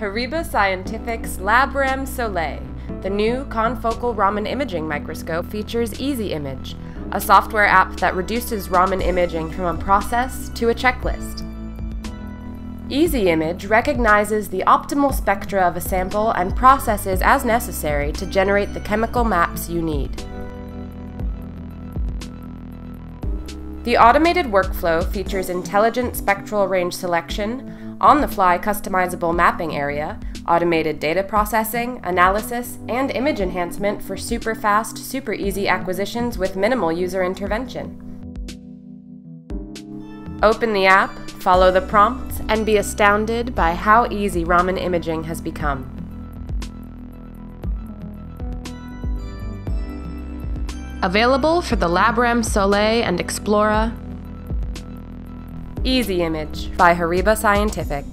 Horiba Scientific's LabRAM Soleil, the new confocal Raman imaging microscope, features Easy Image, a software app that reduces Raman imaging from a process to a checklist. Easy Image recognizes the optimal spectra of a sample and processes as necessary to generate the chemical maps you need. The automated workflow features intelligent spectral range selection, on the fly customizable mapping area, automated data processing, analysis, and image enhancement for super fast, super easy acquisitions with minimal user intervention. Open the app, follow the prompts, and be astounded by how easy Raman imaging has become. Available for the LabRAM Soleil and XploRA, Easy Image by Horiba Scientific.